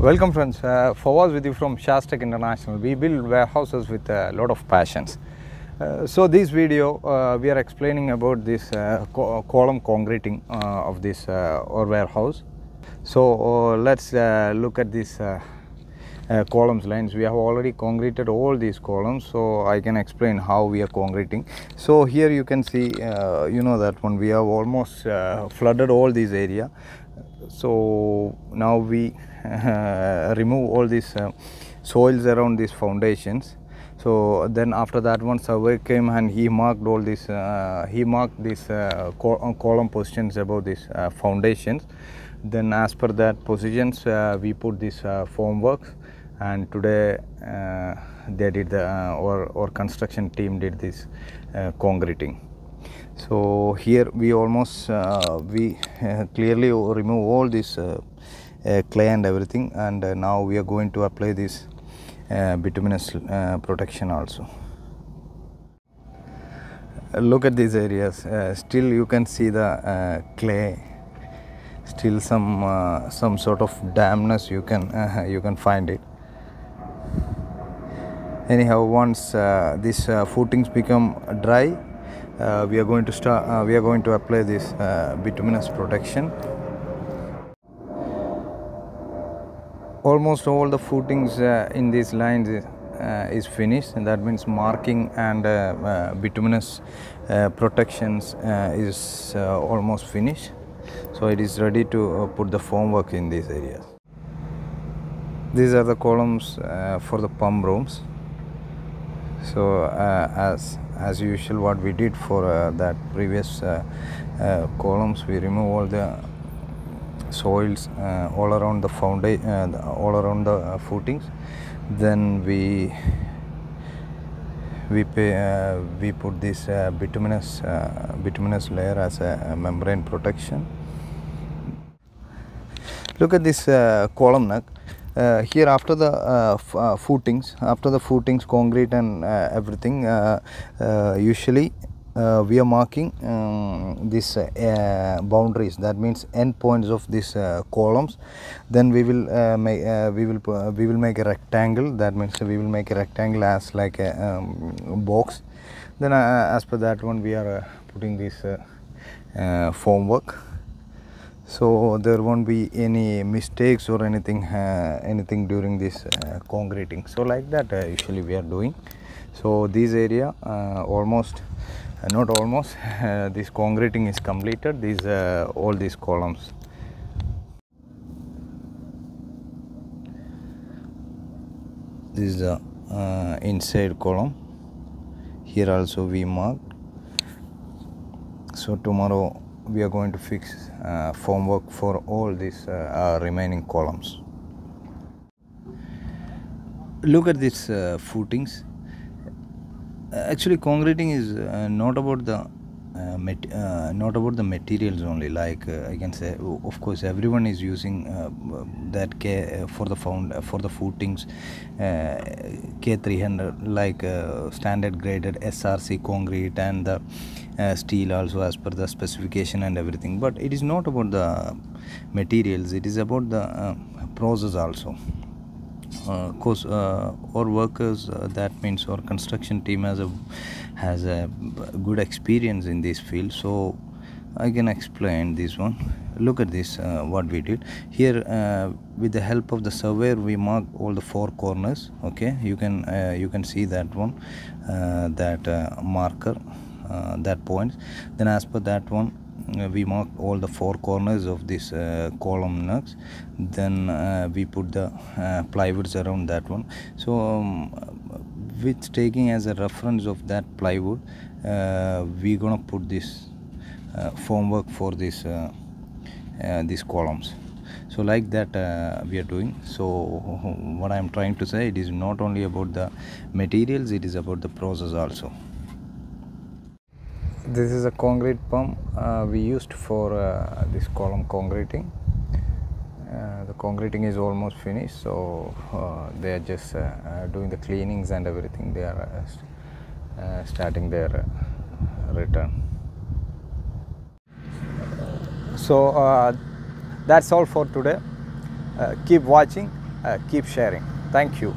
Welcome friends, uh, Favaz with you from Shaastec International. We build warehouses with a lot of passions. Uh, so this video uh, we are explaining about this uh, co- column concreting uh, of this uh, our warehouse. So uh, let's look at this columns lines. We have already concreted all these columns, so I can explain how we are concreting. So here you can see, you know that one we have almost flooded all this area. So now we remove all these uh, soils around these foundations. So then after that one survey came and he marked all this, uh, he marked these uh, uh, column positions above these uh, foundations. Then as per that positions uh, we put this formworks and today they did the or, or construction team did this concreting so here we almost uh, we uh, clearly remove all this uh, uh, clay and everything and uh, now we are going to apply this uh, bituminous protection also. Look at these areas. Still you can see the clay. Still some some sort of dampness you can you can find it. Anyhow once these footings become dry we are going to start uh, we are going to apply this uh, bituminous protection. Almost all the footings uh, in these lines is, uh, is finished. And that means marking and uh, uh, bituminous uh, protections uh, is uh, almost finished. So it is ready to uh, put the formwork in these areas. These are the columns uh, for the pump rooms. So uh, as as usual what we did for uh, that previous uh, uh, columns we remove all the soils uh, all around the foundation all around the footings. Then we we pay, uh, we put this uh, bituminous uh, bituminous layer as a, a membrane protection. Look at this uh, column neck uh, here after the uh, uh, footings after the footings concrete and uh, everything uh, uh, usually we are marking um, these boundaries. That means end points of these columns. Then we will make we will we will make a rectangle. That means we will make a rectangle as like a um, box. Then as per that one we are putting this formwork so there won't be any mistakes or anything uh, anything during this uh, concreting so like that uh, usually we are doing. So this area uh, almost uh, not almost uh, this concreting is completed. These all these columns. This is the inside column. Here also we marked. So tomorrow we are going to fix uh, formwork for all these uh, remaining columns. Look at these uh, footings. Actually concreting is uh, not about the not about the materials only like uh, i can say of course everyone is using uh, that k uh, for the found uh, for the footings uh, k300 like uh, standard graded src concrete and the uh, steel also as per the specification and everything. But it is not about the materials it is about the uh, process also uh, course uh, our workers uh, that means our construction team has a has a good experience in this field. So i can explain this one. Look at this uh, what we did. Here uh, with the help of the surveyor we mark all the four corners. Okay you can uh, you can see that one that marker that point. Then as per that one we mark all the four corners of this uh, column necks. Then uh, we put the uh, plywoods around that one. So um, with taking as a reference of that plywood uh, we gonna put this uh, formwork for this uh, uh, these columns. So like that uh, we are doing. So what i am trying to say it is not only about the materials it is about the process also this is a concrete pump uh, we used for uh, this column concreting uh, the concreting is almost finished so uh, they are just uh, uh, doing the cleanings and everything they are st- starting their return so that's all for today keep watching keep sharing. Thank you.